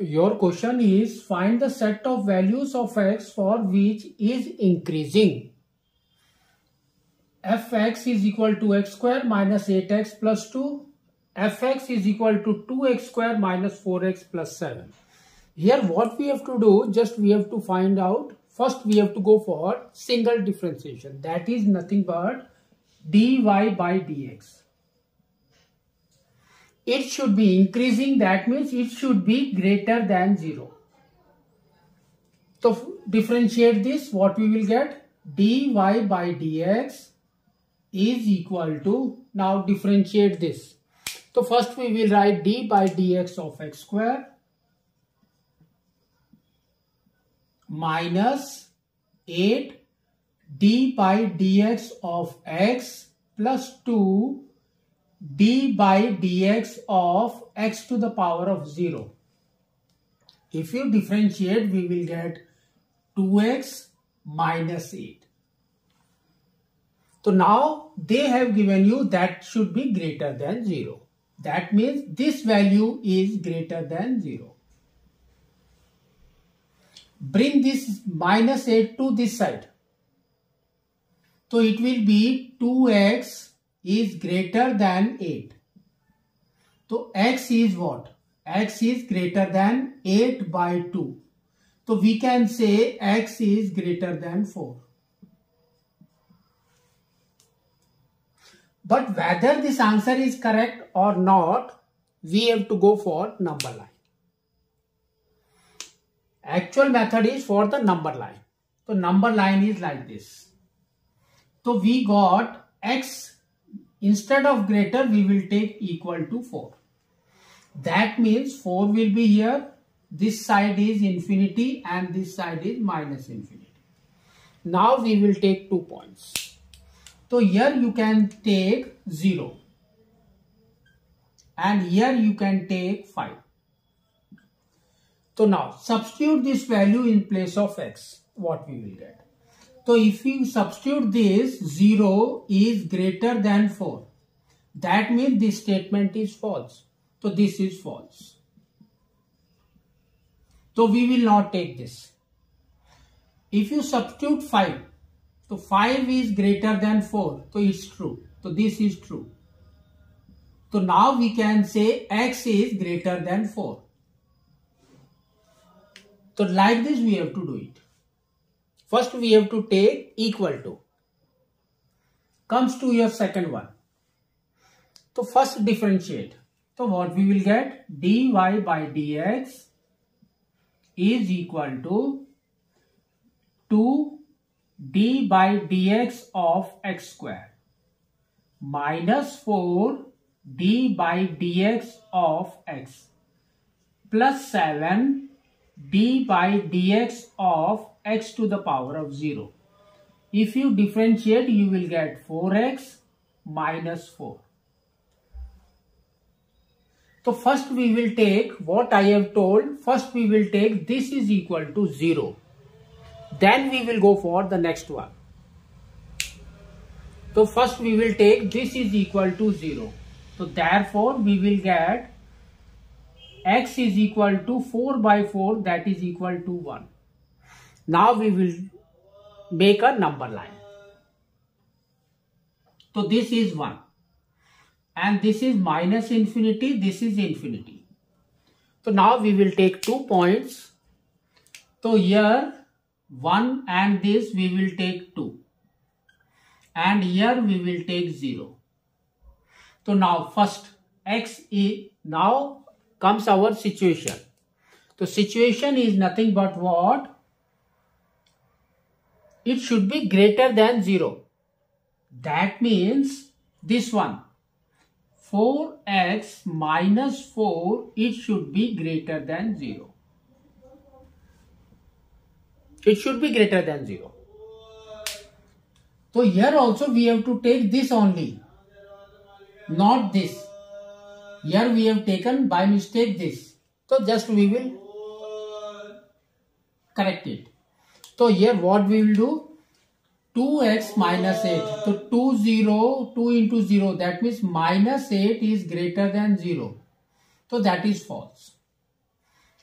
Your question is find the set of values of x for which is increasing. fx is equal to x square minus 8x plus 2. fx is equal to 2x square minus 4x plus 7. Here what we have to do, just we have to find out, first we have to go for single differentiation. That is nothing but dy by dx it should be increasing that means it should be greater than 0 so differentiate this what we will get? dy by dx is equal to now differentiate this. So first we will write d by dx of x square minus 8 d by dx of x plus 2 d by dx of x to the power of 0. If you differentiate, we will get 2x minus 8. So now they have given you that should be greater than 0. That means this value is greater than 0. Bring this minus 8 to this side. So it will be 2x is greater than 8. So x is what? x is greater than 8 by 2. So we can say x is greater than 4. But whether this answer is correct or not, we have to go for number line. Actual method is for the number line. So number line is like this. So we got x Instead of greater, we will take equal to 4. That means 4 will be here. This side is infinity and this side is minus infinity. Now we will take 2 points. So here you can take 0. And here you can take 5. So now substitute this value in place of x. What we will get? So if we substitute this 0 is greater than 4. That means this statement is false. So this is false. So we will not take this. If you substitute 5, so 5 is greater than 4. So it's true. So this is true. So now we can say x is greater than 4. So like this we have to do it. First we have to take equal to. Comes to your second one. So first differentiate. So what we will get? dy by dx is equal to 2 d by dx of x square minus 4 d by dx of x plus 7 d by dx of x to the power of 0. If you differentiate, you will get 4x minus 4. So first we will take what I have told. First we will take this is equal to 0. Then we will go for the next one. So first we will take this is equal to 0. So therefore we will get x is equal to 4 by 4 that is equal to 1. Now we will make a number line. So this is 1 and this is minus infinity, this is infinity. So now we will take two points. So here 1 and this we will take 2 and here we will take 0. So now first x is now comes our situation. So situation is nothing but what? It should be greater than 0. That means this one 4x minus 4 it should be greater than 0. It should be greater than 0. So here also we have to take this only not this. Here we have taken by mistake this. So just we will correct it. So here what we will do? 2x minus 8. So 2 0, 2 into 0 that means minus 8 is greater than 0. So that is false.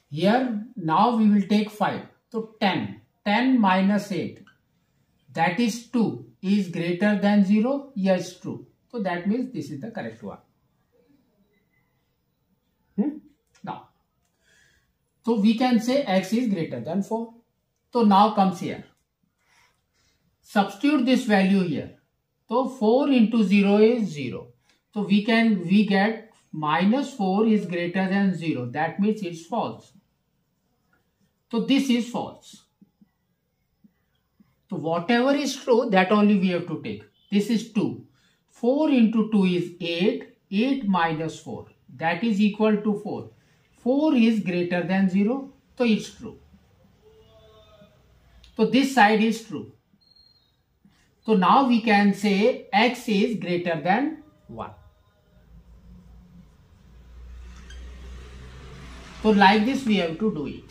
Here now we will take 5. So 10. 10 minus 8 that is 2 is greater than 0. Yes true. So that means this is the correct one. Hmm? Now, so we can say x is greater than 4. So now comes here. Substitute this value here. So 4 into 0 is 0. So we can, we get minus 4 is greater than 0. That means it's false. So this is false. So whatever is true, that only we have to take. This is 2. 4 into 2 is 8. 8 minus 4. That is equal to 4. 4 is greater than 0. So it's true. So this side is true. So now we can say x is greater than 1. So like this we have to do it.